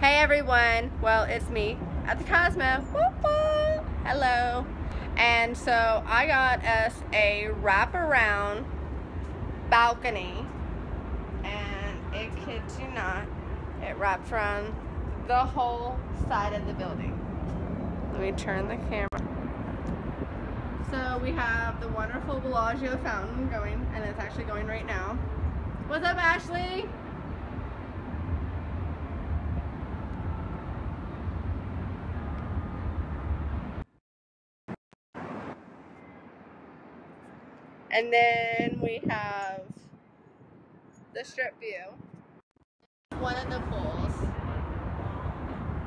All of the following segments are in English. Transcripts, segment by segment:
Hey everyone, well it's me at the Cosmo. Hello. And so I got us a wraparound balcony and it kids you not, it wraps around the whole side of the building. Let me turn the camera. So we have the wonderful Bellagio fountain going and it's actually going right now. What's up Ashley? And then we have the strip view. One of the pools.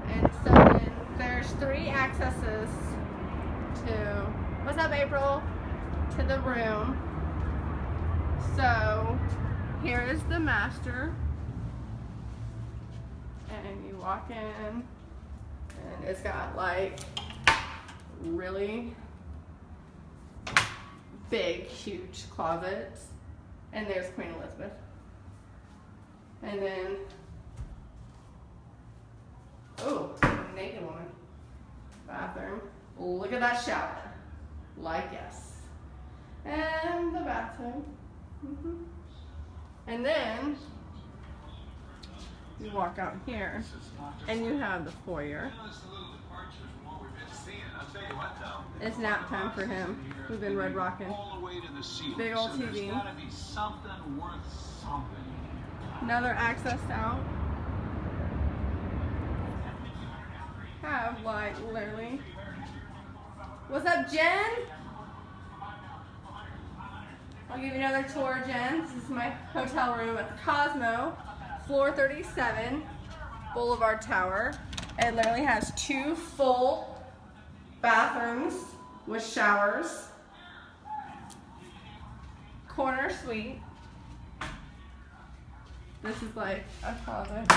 And so then there's three accesses to, what's up April? To the room. So here is the master. And you walk in and it's got like really big, huge closets. And there's Queen Elizabeth. And then, oh, naked woman. Bathroom. Look at that shower. Like yes. And the bathroom. Mm -hmm. And then, you walk out here, and you have the foyer. It's nap time for him. We've been red rocking. Big old TV. Another access out. Have like literally. What's up, Jen? I'll give you another tour, Jen. This is my hotel room at the Cosmo, floor 37, Boulevard Tower. It literally has two full bathrooms with showers, corner suite. This is like a closet.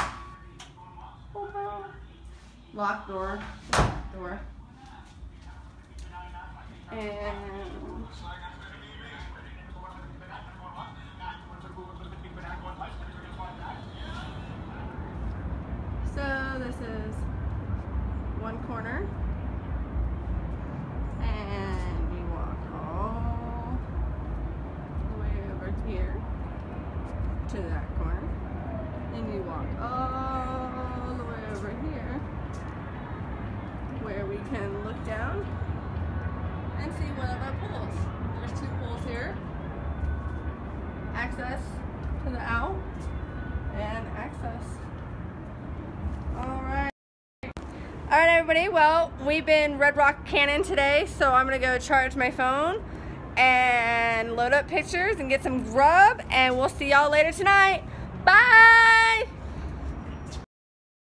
Locked door, door. And so this is one corner and you walk all the way over here to that corner. And you walk all the way over here where we can look down and see one of our pools. There's two pools here. Access to the owl and access. Alright. Alright everybody, well we've been Red Rock Canyon today so I'm to go charge my phone and load up pictures and get some grub and we'll see y'all later tonight. Bye!